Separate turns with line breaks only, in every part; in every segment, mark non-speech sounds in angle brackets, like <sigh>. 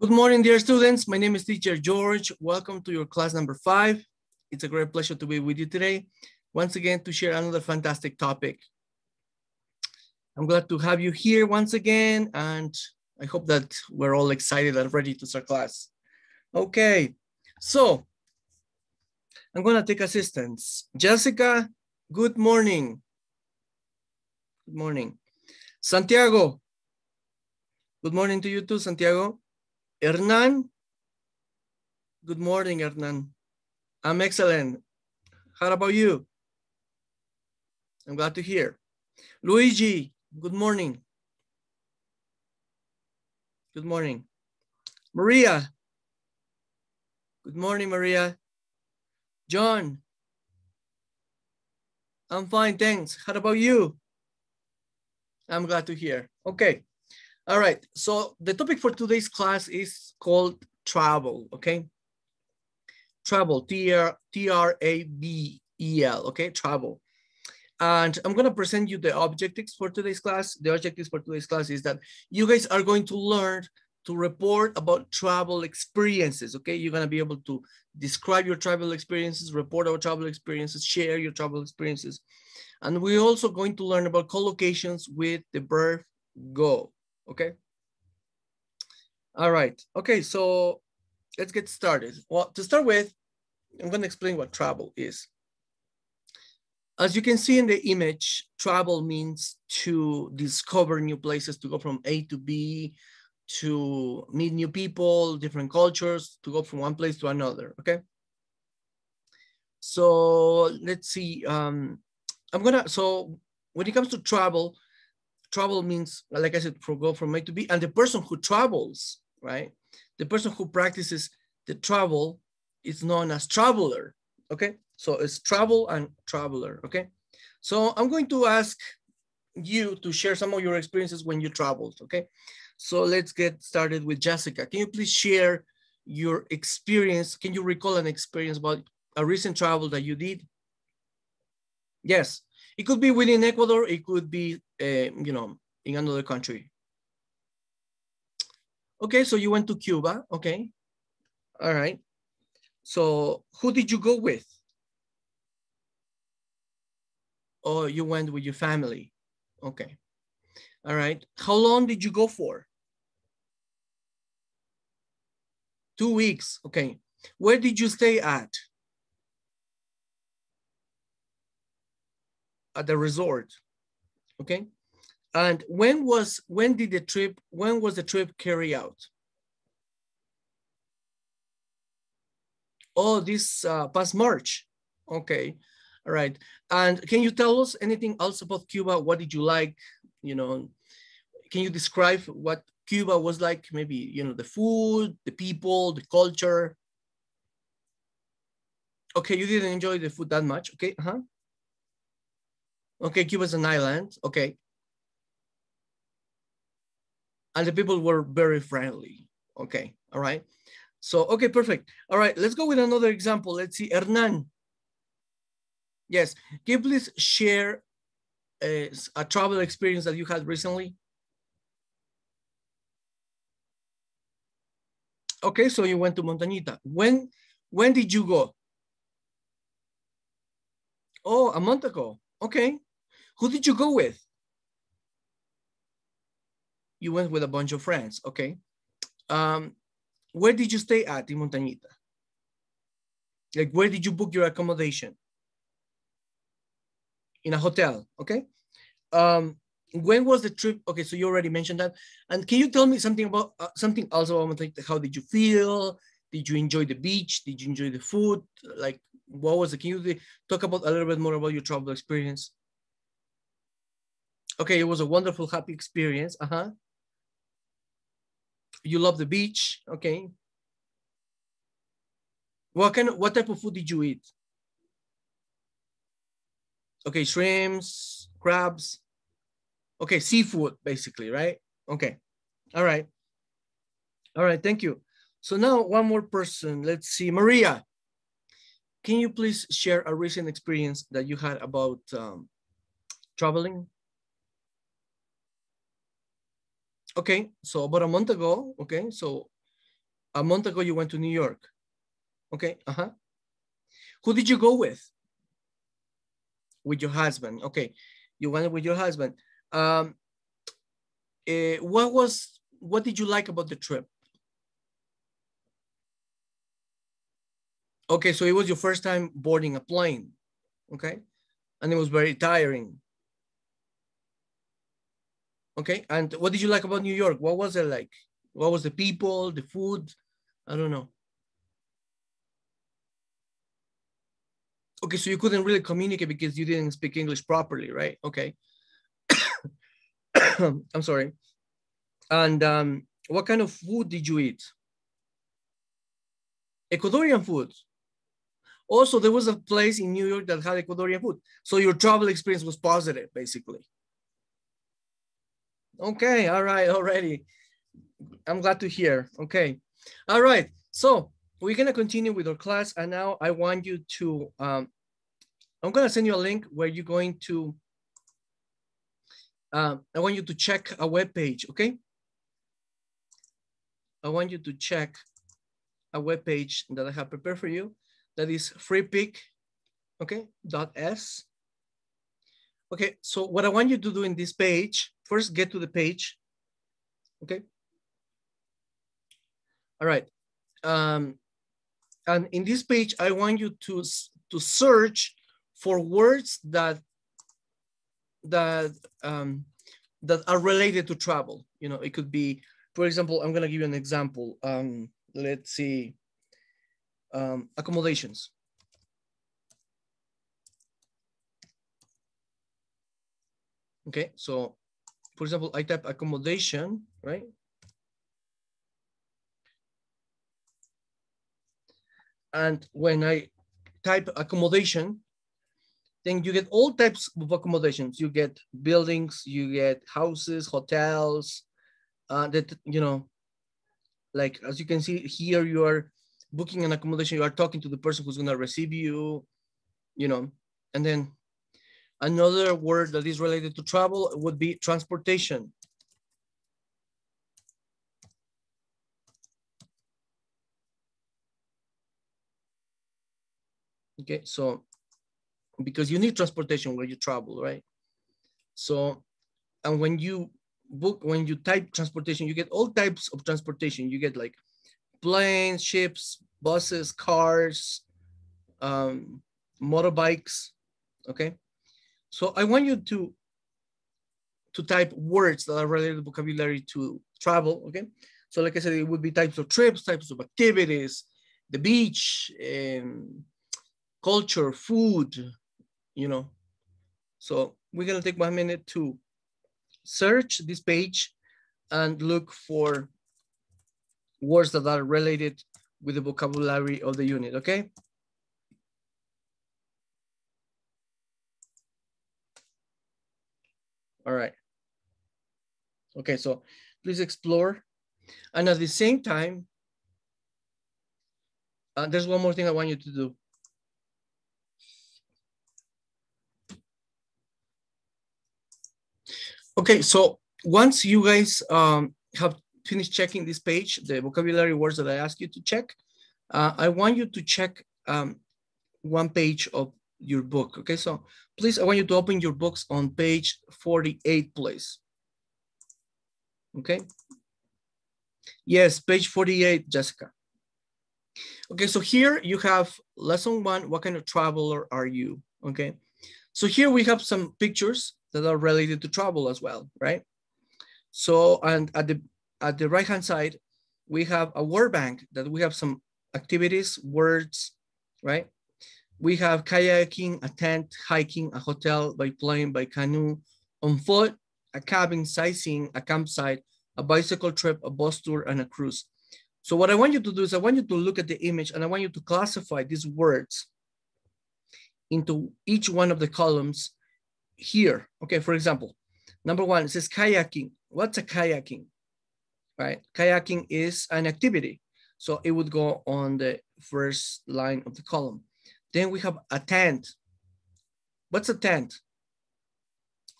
Good morning, dear students. My name is teacher George. Welcome to your class number five. It's a great pleasure to be with you today. Once again, to share another fantastic topic. I'm glad to have you here once again, and I hope that we're all excited and ready to start class. Okay, so I'm gonna take assistance. Jessica, good morning. Good morning. Santiago, good morning to you too, Santiago. Hernan, good morning, Hernan. I'm excellent. How about you? I'm glad to hear. Luigi, good morning. Good morning. Maria, good morning, Maria. John, I'm fine, thanks. How about you? I'm glad to hear. Okay. All right. So the topic for today's class is called travel. Okay. Travel, T-R-A-B-E-L. Okay. Travel. And I'm to present you the objectives for today's class. The objectives for today's class is that you guys are going to learn to report about travel experiences. Okay. You're to be able to describe your travel experiences, report our travel experiences, share your travel experiences. And we're also going to learn about collocations with the verb go okay? All right, okay, so let's get started. Well, to start with, I'm gonna explain what travel is. As you can see in the image, travel means to discover new places, to go from A to B, to meet new people, different cultures, to go from one place to another, okay? So let's see, um, I'm gonna, so when it comes to travel, travel means, like I said, for go from A to B, and the person who travels, right? The person who practices the travel is known as traveler, okay? So it's travel and traveler, okay? So I'm going to ask you to share some of your experiences when you traveled, okay? So let's get started with Jessica. Can you please share your experience? Can you recall an experience about a recent travel that you did? Yes, it could be within Ecuador. It could be, uh, you know, in another country. Okay, so you went to Cuba. Okay, all right. So who did you go with? Or you went with your family? Okay, all right. How long did you go for? Two weeks. Okay. Where did you stay at? At the resort, okay? And when was, when did the trip, when was the trip carried out? Oh, this uh, past March, okay, all right. And can you tell us anything else about Cuba? What did you like? You know, can you describe what Cuba was like? Maybe, you know, the food, the people, the culture. Okay, you didn't enjoy the food that much, okay, uh -huh. Okay, Cuba's an island. Okay. And the people were very friendly. Okay, all right. So, okay, perfect. All right, let's go with another example. Let's see, Hernan. Yes, can you please share a, a travel experience that you had recently? Okay, so you went to Montañita. When, when did you go? Oh, a month ago. Okay, who did you go with? You went with a bunch of friends, okay. Um, where did you stay at in Montañita? Like, where did you book your accommodation? In a hotel, okay. Um, when was the trip? Okay, so you already mentioned that. And can you tell me something about uh, something else about Montañita? How did you feel? Did you enjoy the beach? Did you enjoy the food? Like, what was it? Can you talk about a little bit more about your travel experience? Okay, it was a wonderful, happy experience. Uh-huh. You love the beach. Okay. What kind of, what type of food did you eat? Okay, shrimps, crabs. Okay, seafood, basically, right? Okay. All right. All right, thank you. So now one more person. Let's see, Maria. Can you please share a recent experience that you had about um, traveling? Okay, so about a month ago, okay, so a month ago you went to New York. Okay, uh-huh. Who did you go with? With your husband. Okay, you went with your husband. Um, uh, what was, what did you like about the trip? Okay, so it was your first time boarding a plane, okay? And it was very tiring. Okay, and what did you like about New York? What was it like? What was the people, the food? I don't know. Okay, so you couldn't really communicate because you didn't speak English properly, right? Okay. <coughs> I'm sorry. And um, what kind of food did you eat? Ecuadorian food. Also, there was a place in New York that had Ecuadorian food. So your travel experience was positive, basically. Okay, all right, already. I'm glad to hear. Okay, all right. So we're gonna continue with our class, and now I want you to. Um, I'm gonna send you a link where you're going to. Um, I want you to check a web page. Okay. I want you to check a web page that I have prepared for you. That is freepik, okay, dot s. Okay, so what I want you to do in this page, first get to the page, okay? All right, um, and in this page, I want you to, to search for words that, that, um, that are related to travel. You know, it could be, for example, I'm gonna give you an example. Um, let's see, um, accommodations. Okay, so for example, I type accommodation, right? And when I type accommodation, then you get all types of accommodations. You get buildings, you get houses, hotels, uh, that, you know, like as you can see here, you are booking an accommodation, you are talking to the person who's gonna receive you, you know, and then another word that is related to travel would be transportation. Okay, so because you need transportation where you travel, right? So, and when you book, when you type transportation, you get all types of transportation. You get like planes, ships, buses, cars, um, motorbikes, okay? So I want you to, to type words that are related vocabulary to travel, okay? So like I said, it would be types of trips, types of activities, the beach, um, culture, food, you know. So we're gonna take one minute to search this page and look for words that are related with the vocabulary of the unit, okay? All right. Okay, so please explore. And at the same time, uh, there's one more thing I want you to do. Okay, so once you guys um, have finished checking this page, the vocabulary words that I asked you to check, uh, I want you to check um, one page of your book. Okay, so please, I want you to open your books on page 48, please. Okay. Yes, page 48, Jessica. Okay, so here you have lesson one, what kind of traveler are you? Okay, so here we have some pictures that are related to travel as well, right? So, and at the at the right-hand side, we have a word bank that we have some activities, words, right? We have kayaking, a tent, hiking, a hotel, by plane, by canoe, on foot, a cabin, sightseeing, a campsite, a bicycle trip, a bus tour, and a cruise. So what I want you to do is I want you to look at the image and I want you to classify these words into each one of the columns here. Okay, for example, number one, it says kayaking. What's a kayaking? right? Kayaking is an activity. So it would go on the first line of the column. Then we have a tent. What's a tent?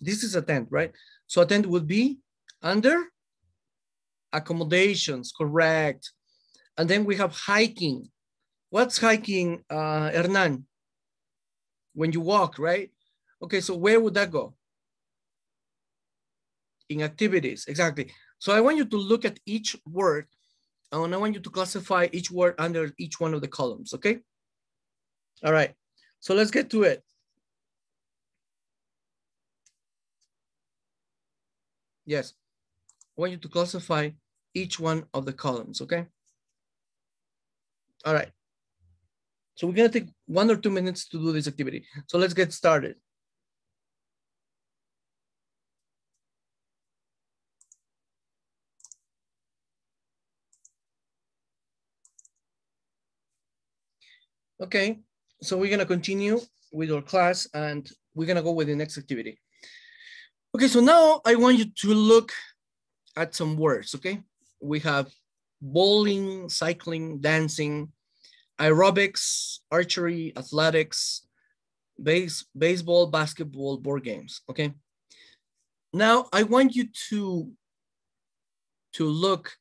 This is a tent, right? So a tent would be under accommodations, correct. And then we have hiking. What's hiking, uh, Hernan? When you walk, right? Okay, so where would that go? In activities, exactly. So I want you to look at each word and I want you to classify each word under each one of the columns, okay? All right, so let's get to it. Yes, I want you to classify each one of the columns, okay? All right. So we're gonna take one or two minutes to do this activity. So let's get started. Okay, so we're gonna continue with our class and we're gonna go with the next activity. Okay, so now I want you to look at some words, okay? We have bowling, cycling, dancing, aerobics, archery, athletics, base, baseball, basketball, board games, okay? Now I want you to, to look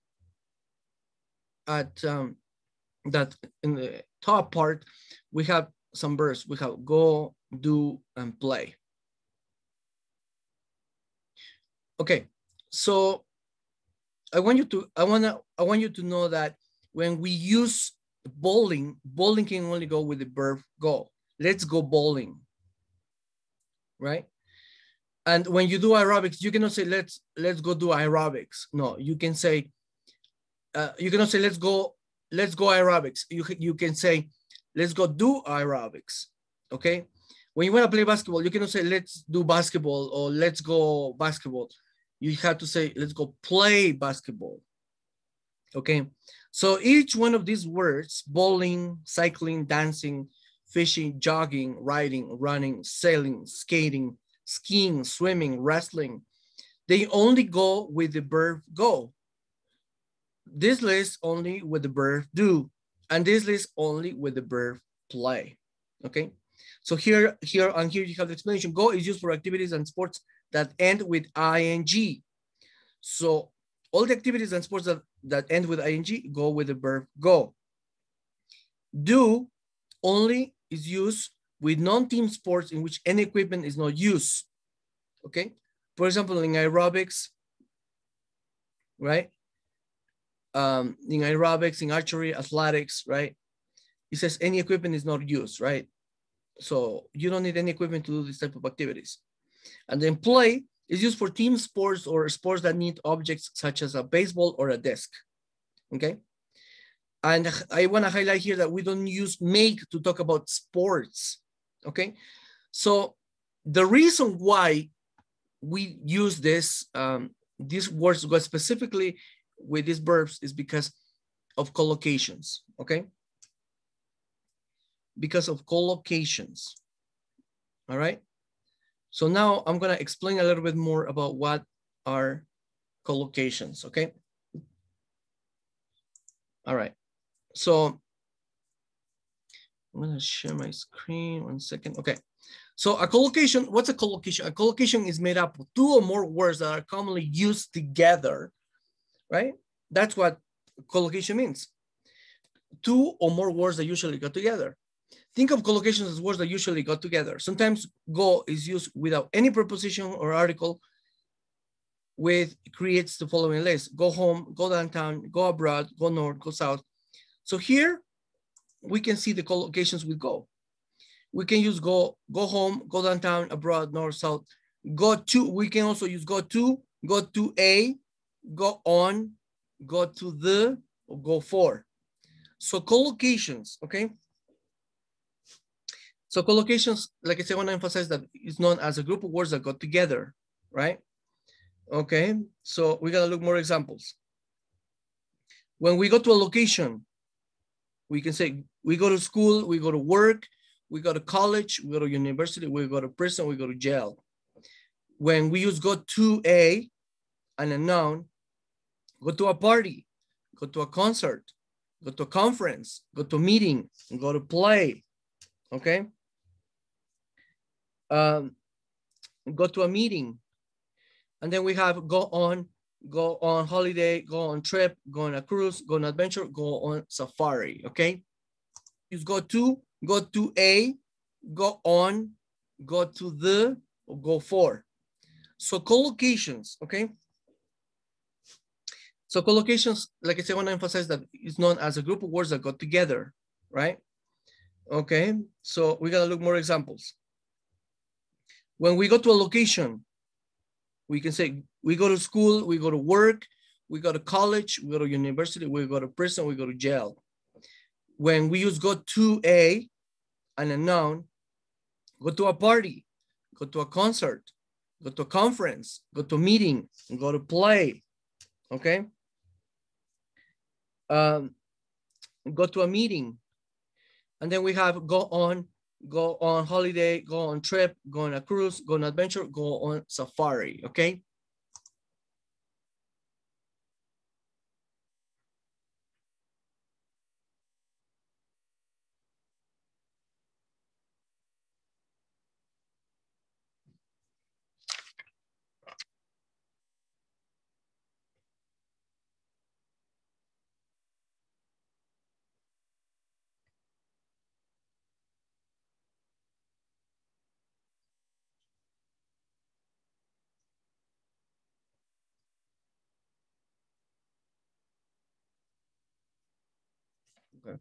at um, that in the top part, we have some verbs. We have go, do, and play. Okay, so I want you to I want to I want you to know that when we use bowling, bowling can only go with the verb go. Let's go bowling. Right? And when you do aerobics, you cannot say let's let's go do aerobics. No, you can say uh, you cannot say let's go let's go aerobics. You you can say let's go do aerobics. Okay? When you want to play basketball, you cannot say let's do basketball or let's go basketball you have to say, let's go play basketball. Okay, so each one of these words, bowling, cycling, dancing, fishing, jogging, riding, running, sailing, skating, skiing, swimming, wrestling, they only go with the verb go. This list only with the verb do, and this list only with the verb play. Okay, so here, here, and here you have the explanation. Go is used for activities and sports that end with ing. So all the activities and sports that, that end with ing go with the verb go. Do only is used with non-team sports in which any equipment is not used. Okay. For example, in aerobics, right? Um, in aerobics, in archery, athletics, right? It says any equipment is not used, right? So you don't need any equipment to do this type of activities. And then play is used for team sports or sports that need objects such as a baseball or a desk, okay? And I wanna highlight here that we don't use make to talk about sports, okay? So the reason why we use this, um, these words go specifically with these verbs is because of collocations, okay? Because of collocations, all right? So now I'm gonna explain a little bit more about what are collocations, okay? All right, so I'm gonna share my screen, one second, okay. So a collocation, what's a collocation? A collocation is made up of two or more words that are commonly used together, right? That's what collocation means. Two or more words that usually go together. Think of collocations as words that usually go together. Sometimes go is used without any preposition or article with creates the following list. Go home, go downtown, go abroad, go north, go south. So here we can see the collocations with go. We can use go, go home, go downtown, abroad, north, south. Go to, we can also use go to, go to a, go on, go to the, or go for. So collocations, okay? So collocations, like I said, I want to emphasize that it's known as a group of words that got together, right? Okay, so we gotta look more examples. When we go to a location, we can say we go to school, we go to work, we go to college, we go to university, we go to prison, we go to jail. When we use go to a and a noun, go to a party, go to a concert, go to a conference, go to a meeting, go to play, okay? um, go to a meeting. And then we have go on, go on holiday, go on trip, go on a cruise, go on adventure, go on safari, okay? Use go to, go to a, go on, go to the, go for. So collocations, okay? So collocations, like I said, I want to emphasize that it's known as a group of words that go together, right? Okay, so we gotta look more examples. When we go to a location, we can say we go to school, we go to work, we go to college, we go to university, we go to prison, we go to jail. When we use go to a and a noun, go to a party, go to a concert, go to a conference, go to a meeting, go to play, okay? Um, go to a meeting. And then we have go on, go on holiday, go on trip, go on a cruise, go on adventure, go on safari, okay? Okay.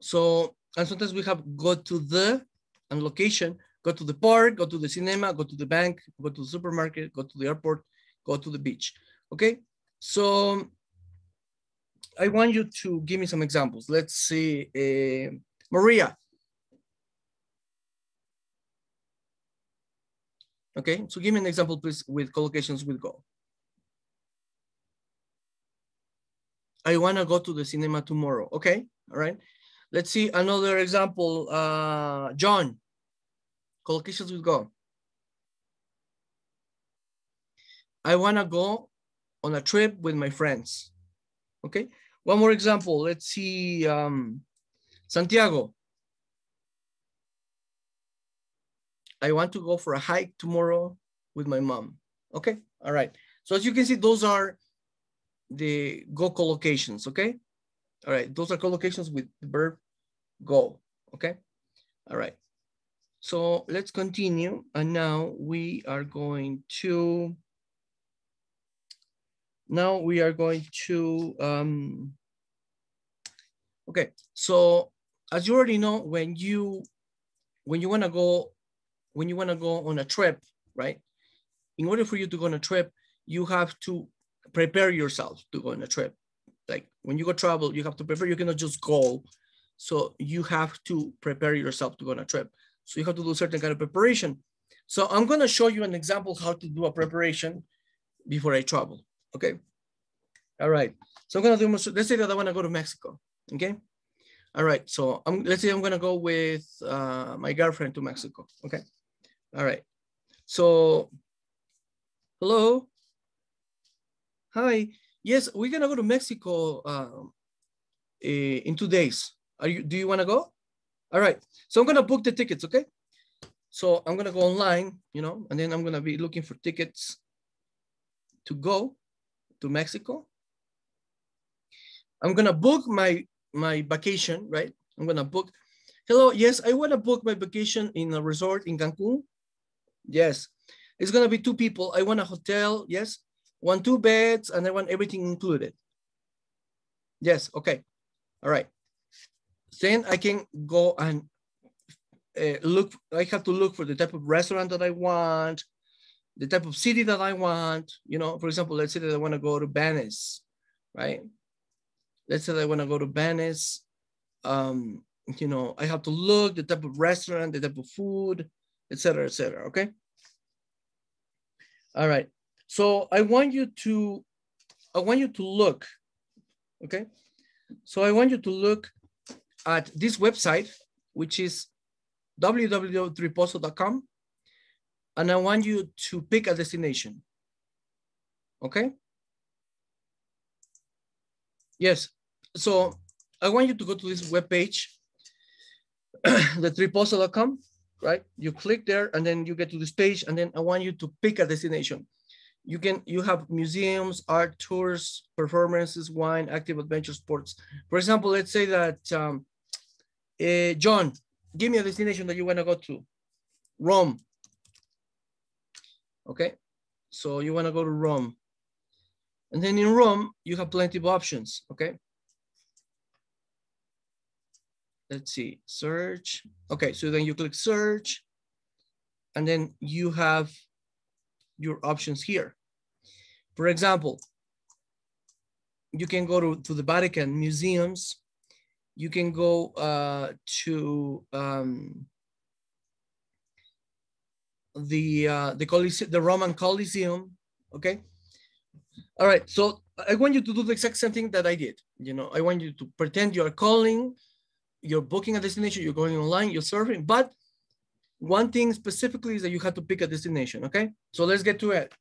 So, and sometimes we have go to the and location, go to the park, go to the cinema, go to the bank, go to the supermarket, go to the airport, go to the beach. Okay, so I want you to give me some examples. Let's see, uh, Maria. Okay, so give me an example, please, with collocations with go. I want to go to the cinema tomorrow. Okay, all right. Let's see another example. Uh, John, collocations with go. I want to go on a trip with my friends. Okay, one more example. Let's see, um, Santiago. I want to go for a hike tomorrow with my mom. Okay, all right. So as you can see, those are the go collocations, okay? All right, those are collocations with the verb go, okay? All right. So let's continue. And now we are going to, now we are going to, um, okay. So as you already know, when you, when you wanna go when you want to go on a trip, right? In order for you to go on a trip, you have to prepare yourself to go on a trip. Like when you go travel, you have to prepare, you cannot just go. So you have to prepare yourself to go on a trip. So you have to do certain kind of preparation. So I'm gonna show you an example how to do a preparation before I travel, okay? All right, so I'm gonna do, let's say that I wanna go to Mexico, okay? All right, so I'm, let's say I'm gonna go with uh, my girlfriend to Mexico, okay? All right. So, hello. Hi. Yes, we're gonna go to Mexico um, in two days. Are you? Do you want to go? All right. So I'm gonna book the tickets. Okay. So I'm gonna go online, you know, and then I'm gonna be looking for tickets to go to Mexico. I'm gonna book my my vacation, right? I'm gonna book. Hello. Yes, I want to book my vacation in a resort in Cancun. Yes. It's going to be two people. I want a hotel. Yes. One, two beds, and I want everything included. Yes. Okay. All right. Then I can go and uh, look. I have to look for the type of restaurant that I want, the type of city that I want. You know, for example, let's say that I want to go to Venice, right? Let's say that I want to go to Venice. Um, you know, I have to look the type of restaurant, the type of food, etc., etc. okay? All right. So I want you to, I want you to look, okay? So I want you to look at this website, which is www.triposo.com. And I want you to pick a destination, okay? Yes, so I want you to go to this web page <clears throat> the tripostal.com, right? You click there and then you get to this page and then I want you to pick a destination. You can, you have museums, art tours, performances, wine, active adventure sports. For example, let's say that, um, uh, John, give me a destination that you wanna go to. Rome. Okay, so you wanna go to Rome. And then in Rome, you have plenty of options, okay? Let's see, search. Okay, so then you click search, and then you have your options here. For example, you can go to, to the Vatican museums. You can go uh, to um, the uh, the Colise the Roman Coliseum. Okay. All right. So I want you to do the exact same thing that I did. You know, I want you to pretend you are calling, you're booking a destination, you're going online, you're surfing. But one thing specifically is that you have to pick a destination. Okay. So let's get to it.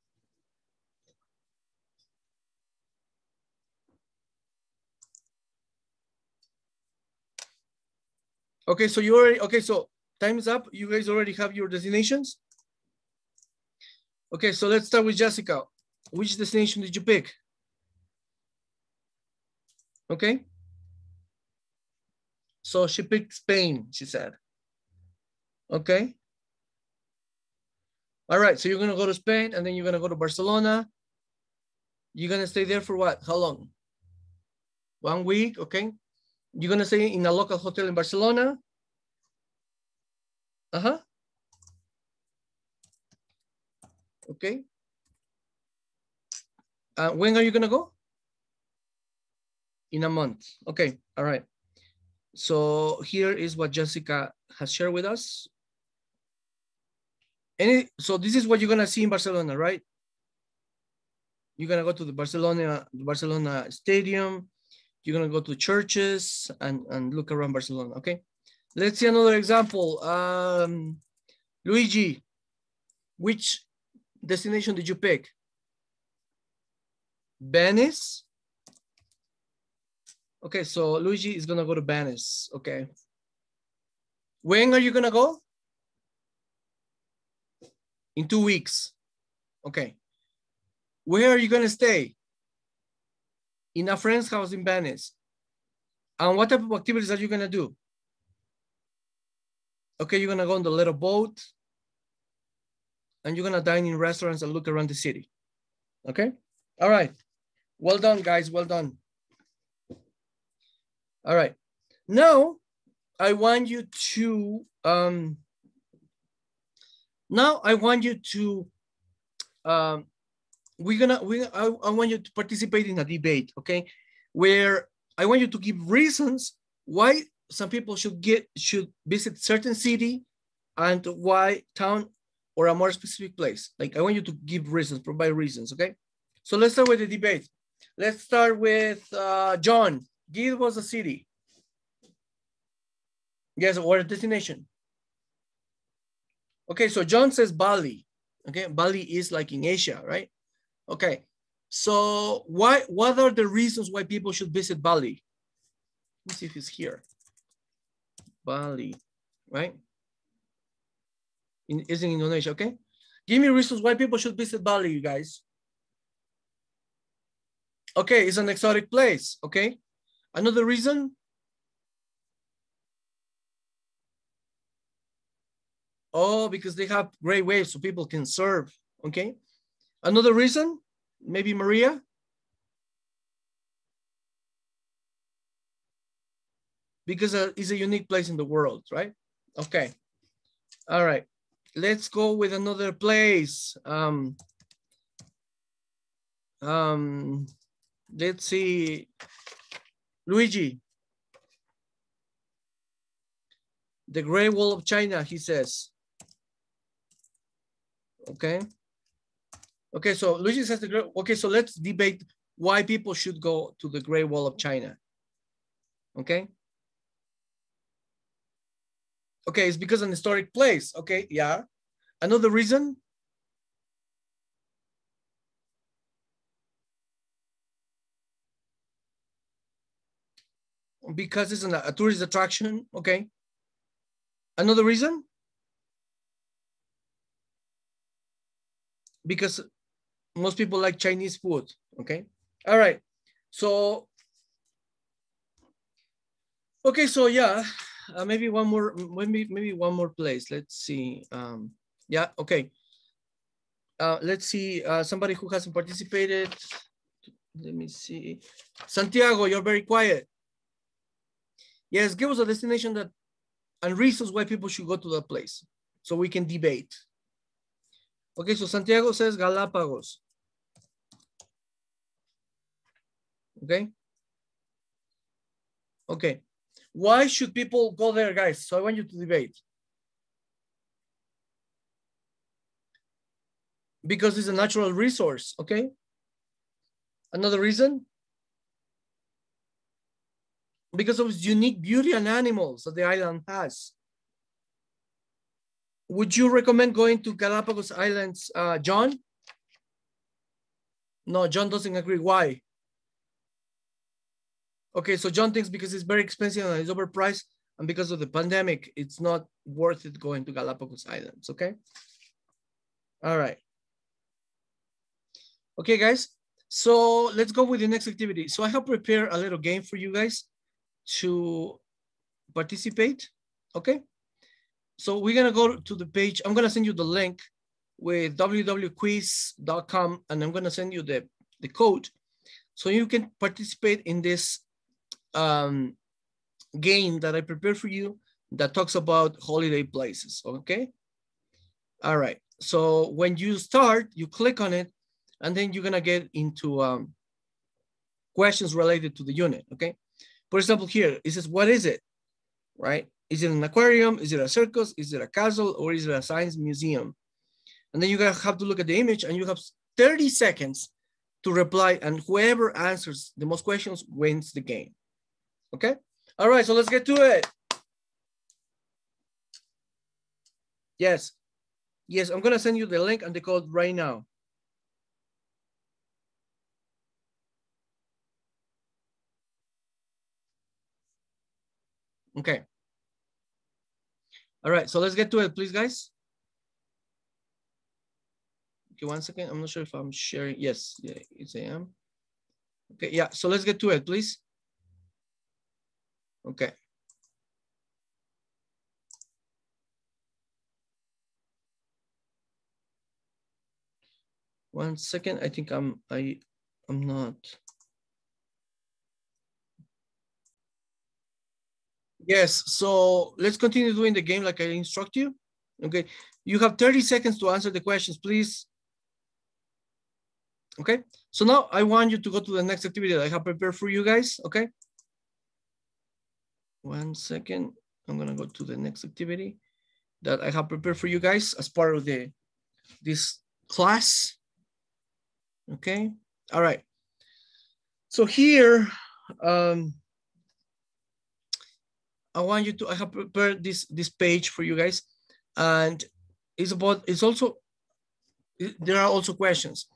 Okay, so you already, okay, so time is up. You guys already have your destinations? Okay, so let's start with Jessica. Which destination did you pick? Okay. So she picked Spain, she said. Okay. All right, so you're gonna go to Spain and then you're gonna go to Barcelona. You're gonna stay there for what? How long? One week, okay. You're gonna stay in a local hotel in Barcelona. Uh-huh. Okay. Uh, when are you gonna go? In a month. Okay, all right. So here is what Jessica has shared with us. Any, so this is what you're gonna see in Barcelona, right? You're gonna go to the Barcelona, Barcelona Stadium. You're gonna go to churches and, and look around Barcelona, okay? Let's see another example. Um, Luigi, which destination did you pick? Venice? Okay, so Luigi is gonna go to Venice, okay. When are you gonna go? In two weeks, okay. Where are you gonna stay? In a friend's house in Venice. And what type of activities are you gonna do? Okay, you're gonna go on the little boat and you're gonna dine in restaurants and look around the city. Okay, all right. Well done, guys, well done. All right, now I want you to, um, now I want you to, um, we're gonna, we, I, I want you to participate in a debate, okay? Where I want you to give reasons why some people should get should visit certain city and why town or a more specific place. Like I want you to give reasons, provide reasons, okay? So let's start with the debate. Let's start with uh, John. Give was a city. Yes, or a destination. Okay, so John says Bali. Okay, Bali is like in Asia, right? Okay, so why? What are the reasons why people should visit Bali? Let me see if he's here. Bali, right? In, is in Indonesia, okay? Give me reasons why people should visit Bali, you guys. Okay, it's an exotic place, okay? Another reason? Oh, because they have great waves so people can serve, okay? Another reason? Maybe Maria? because uh, it's a unique place in the world, right? Okay. All right. Let's go with another place. Um, um, let's see. Luigi. The Great Wall of China, he says. Okay. Okay, so Luigi says the great, okay, so let's debate why people should go to the Great Wall of China. Okay. Okay, it's because an historic place. Okay, yeah. Another reason? Because it's an, a tourist attraction, okay? Another reason? Because most people like Chinese food, okay? All right, so, okay, so yeah, uh, maybe one more, maybe, maybe one more place. Let's see. Um, yeah, okay. Uh, let's see, uh, somebody who hasn't participated. Let me see. Santiago, you're very quiet. Yes, give us a destination that and reasons why people should go to that place so we can debate. Okay, so Santiago says Galapagos. Okay. Okay. Why should people go there, guys? So I want you to debate. Because it's a natural resource, okay? Another reason? Because of its unique beauty and animals that the island has. Would you recommend going to Galapagos Islands, uh, John? No, John doesn't agree. Why? Okay, so John thinks because it's very expensive and it's overpriced, and because of the pandemic, it's not worth it going to Galapagos Islands, okay? All right. Okay, guys, so let's go with the next activity. So I have prepared a little game for you guys to participate, okay? So we're gonna go to the page. I'm gonna send you the link with www.quiz.com and I'm gonna send you the, the code so you can participate in this um, game that I prepared for you that talks about holiday places, okay? All right, so when you start, you click on it and then you're gonna get into um, questions related to the unit, okay? For example, here, it says, what is it, right? Is it an aquarium? Is it a circus? Is it a castle? Or is it a science museum? And then you have to look at the image and you have 30 seconds to reply and whoever answers the most questions wins the game. Okay? All right, so let's get to it. Yes. Yes, I'm gonna send you the link and the code right now. Okay. All right, so let's get to it, please, guys. Okay, one second. I'm not sure if I'm sharing. Yes, yeah, it's I am. Okay, yeah, so let's get to it, please. Okay. One second, I think I'm, I, I'm not. Yes, so let's continue doing the game like I instruct you. Okay, you have 30 seconds to answer the questions, please. Okay, so now I want you to go to the next activity that I have prepared for you guys, okay? One second, I'm gonna go to the next activity that I have prepared for you guys as part of the this class. Okay, all right. So here, um, I want you to, I have prepared this, this page for you guys and it's about, it's also, there are also questions.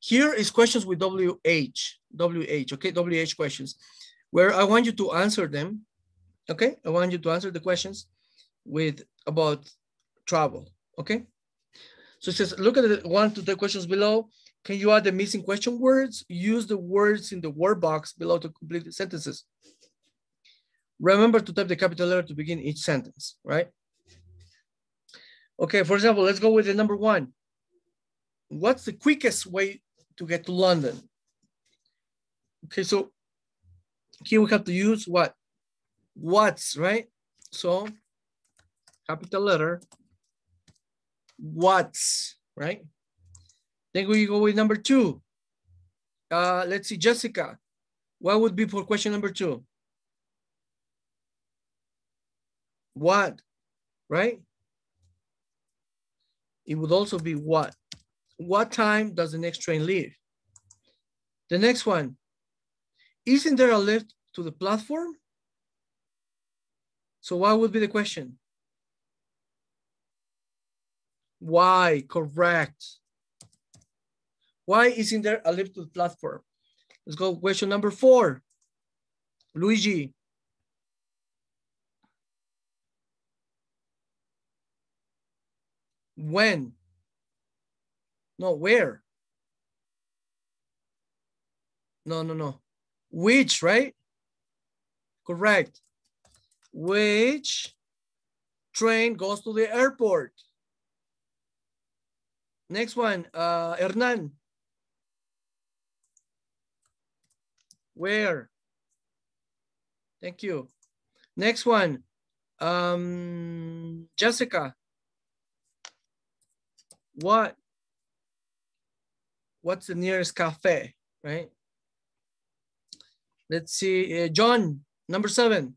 Here is questions with WH, WH, okay, WH questions, where I want you to answer them Okay, I want you to answer the questions with about travel. Okay, so it says look at the one to the questions below. Can you add the missing question words? Use the words in the word box below to complete the sentences. Remember to type the capital letter to begin each sentence, right? Okay, for example, let's go with the number one. What's the quickest way to get to London? Okay, so here we have to use what? what's, right? So capital letter, what's, right? Then we go with number two. Uh, let's see, Jessica, what would be for question number two? What, right? It would also be what? What time does the next train leave? The next one, isn't there a lift to the platform? So what would be the question? Why, correct. Why isn't there a lift to the platform? Let's go question number four. Luigi. When? No, where? No, no, no. Which, right? Correct. Which train goes to the airport? Next one, uh, Hernan. Where? Thank you. Next one, um, Jessica. What? What's the nearest cafe, right? Let's see, uh, John, number seven.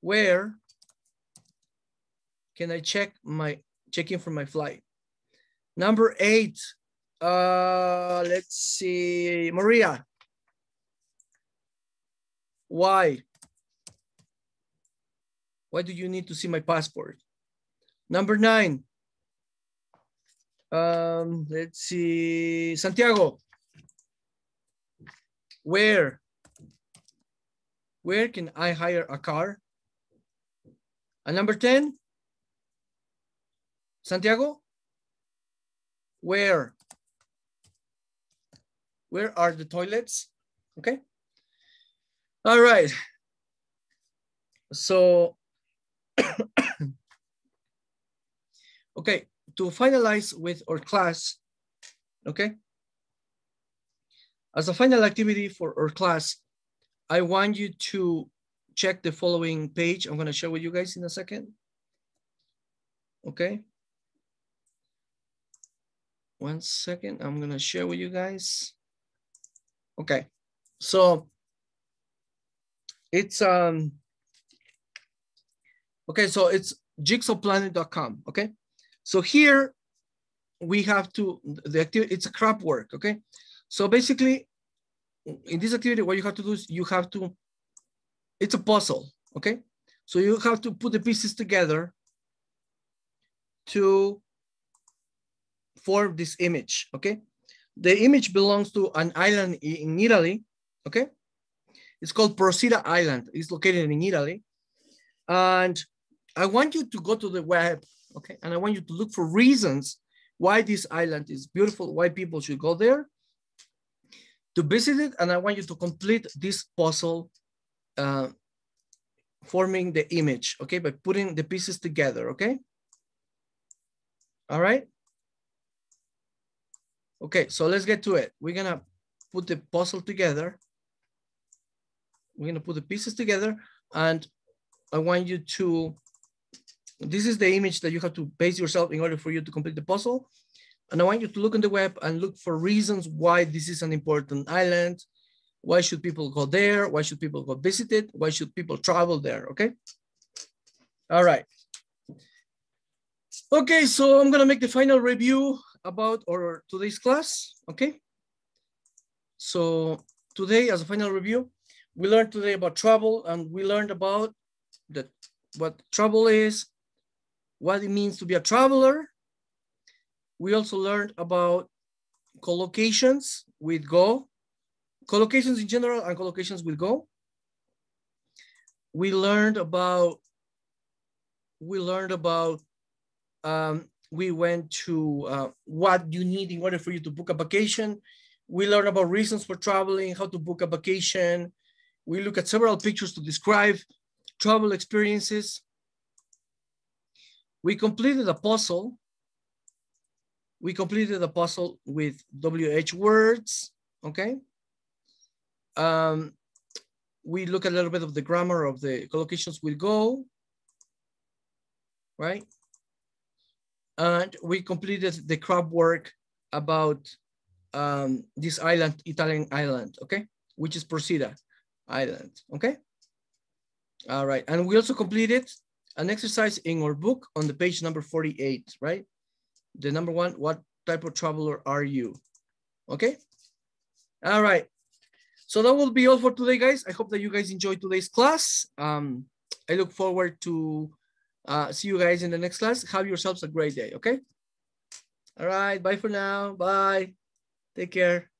Where can I check my check in for my flight? Number eight, uh, let's see, Maria. Why? Why do you need to see my passport? Number nine, um, let's see, Santiago. Where? Where can I hire a car? And number 10, Santiago, where? Where are the toilets? Okay. All right. So, <coughs> okay, to finalize with our class, okay? As a final activity for our class, I want you to check the following page. I'm gonna share with you guys in a second. Okay. One second, I'm gonna share with you guys. Okay, so it's, um. okay, so it's jigsawplanet.com, okay? So here we have to, the activity, it's a crop work, okay? So basically, in this activity, what you have to do is you have to, it's a puzzle, okay? So you have to put the pieces together to form this image, okay? The image belongs to an island in Italy, okay? It's called Procida Island. It's located in Italy. And I want you to go to the web, okay? And I want you to look for reasons why this island is beautiful, why people should go there to visit it. And I want you to complete this puzzle uh, forming the image, okay? By putting the pieces together, okay? All right. Okay, so let's get to it. We're gonna put the puzzle together. We're gonna put the pieces together and I want you to, this is the image that you have to base yourself in order for you to complete the puzzle. And I want you to look on the web and look for reasons why this is an important island. Why should people go there? Why should people go visit it? Why should people travel there, okay? All right. Okay, so I'm gonna make the final review about our today's class, okay? So today as a final review, we learned today about travel and we learned about the, what travel is, what it means to be a traveler, we also learned about collocations with Go, collocations in general and collocations with Go. We learned about, we learned about, um, we went to uh, what you need in order for you to book a vacation. We learned about reasons for traveling, how to book a vacation. We look at several pictures to describe travel experiences. We completed a puzzle we completed a puzzle with WH words, okay? Um, we look a little bit of the grammar of the collocations with go, right? And we completed the crop work about um, this island, Italian island, okay? Which is Procida Island, okay? All right, and we also completed an exercise in our book on the page number 48, right? the number one, what type of traveler are you? Okay. All right. So that will be all for today, guys. I hope that you guys enjoyed today's class. Um, I look forward to uh, see you guys in the next class. Have yourselves a great day, okay? All right, bye for now. Bye. Take care.